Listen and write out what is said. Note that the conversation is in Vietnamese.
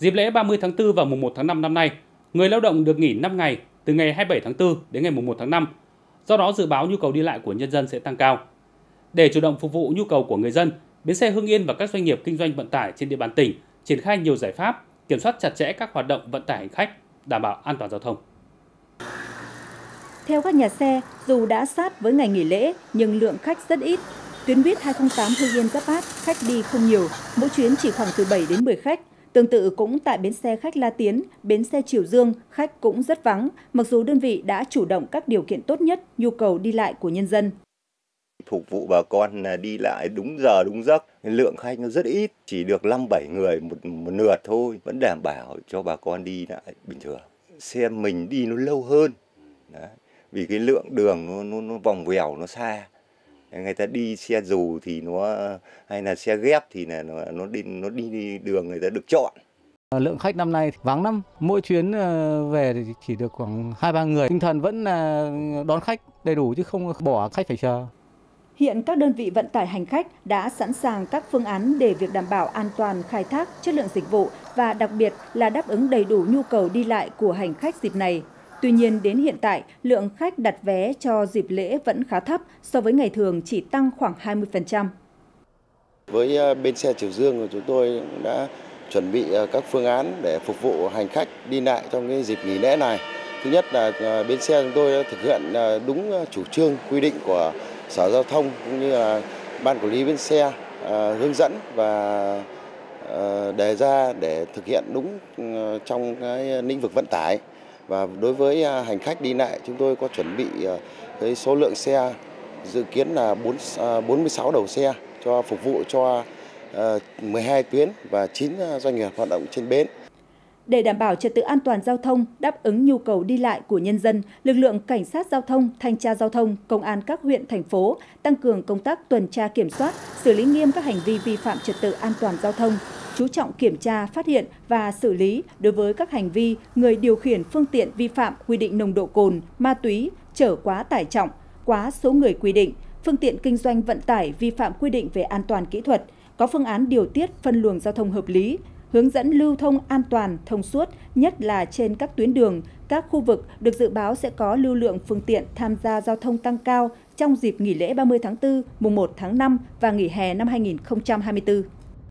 Dịp lễ 30 tháng 4 và mùng 1 tháng 5 năm nay, người lao động được nghỉ 5 ngày từ ngày 27 tháng 4 đến ngày mùng 1 tháng 5. Do đó dự báo nhu cầu đi lại của nhân dân sẽ tăng cao. Để chủ động phục vụ nhu cầu của người dân, bến xe Hưng Yên và các doanh nghiệp kinh doanh vận tải trên địa bàn tỉnh triển khai nhiều giải pháp kiểm soát chặt chẽ các hoạt động vận tải hành khách, đảm bảo an toàn giao thông. Theo các nhà xe, dù đã sát với ngày nghỉ lễ nhưng lượng khách rất ít. Tuyến buýt 208 Hưng Yên Giáp Bát khách đi không nhiều, mỗi chuyến chỉ khoảng từ 7 đến 10 khách. Tương tự cũng tại bến xe khách La Tiến, bến xe Triều Dương, khách cũng rất vắng, mặc dù đơn vị đã chủ động các điều kiện tốt nhất nhu cầu đi lại của nhân dân. Phục vụ bà con đi lại đúng giờ đúng giấc, lượng khách nó rất ít, chỉ được 5-7 người một, một lượt thôi, vẫn đảm bảo cho bà con đi lại bình thường. Xe mình đi nó lâu hơn, Đấy. vì cái lượng đường nó, nó, nó vòng vèo nó xa người ta đi xe dù thì nó hay là xe ghép thì là nó nó đi nó đi đường người ta được chọn Lượng khách năm nay vắng lắm, mỗi chuyến về thì chỉ được khoảng hai ba người. Tinh thần vẫn là đón khách đầy đủ chứ không bỏ khách phải chờ. Hiện các đơn vị vận tải hành khách đã sẵn sàng các phương án để việc đảm bảo an toàn khai thác chất lượng dịch vụ và đặc biệt là đáp ứng đầy đủ nhu cầu đi lại của hành khách dịp này. Tuy nhiên đến hiện tại, lượng khách đặt vé cho dịp lễ vẫn khá thấp so với ngày thường chỉ tăng khoảng 20%. Với ờ, bên xe Triều Dương của chúng tôi đã chuẩn bị ờ, các phương án để phục vụ hành khách đi lại trong cái dịp nghỉ lễ này. Thứ nhất là ờ, bên xe chúng tôi đã thực hiện đúng chủ trương quy định của Sở Giao thông cũng như là ban quản lý bến xe hướng dẫn và đề ra để thực hiện đúng ừ, trong cái lĩnh vực vận tải. Và đối với à, hành khách đi lại chúng tôi có chuẩn bị à, cái số lượng xe dự kiến là 4, 46 à, đầu xe cho phục vụ cho 12 tuyến và 9 doanh nghiệp hoạt động trên bến. Để đảm bảo trật tự an toàn giao thông, đáp ứng nhu cầu đi lại của nhân dân, lực lượng cảnh sát giao thông, thanh tra giao thông, công an các huyện thành phố tăng cường công tác tuần tra kiểm soát, xử lý nghiêm các hành vi vi phạm trật tự an toàn giao thông, chú trọng kiểm tra, phát hiện và xử lý đối với các hành vi người điều khiển phương tiện vi phạm quy định nồng độ cồn, ma túy, chở quá tải trọng, quá số người quy định, phương tiện kinh doanh vận tải vi phạm quy định về an toàn kỹ thuật, có phương án điều tiết phân luồng giao thông hợp lý, hướng dẫn lưu thông an toàn, thông suốt, nhất là trên các tuyến đường, các khu vực được dự báo sẽ có lưu lượng phương tiện tham gia giao thông tăng cao trong dịp nghỉ lễ 30 tháng 4, mùng 1 tháng 5 và nghỉ hè năm 2024.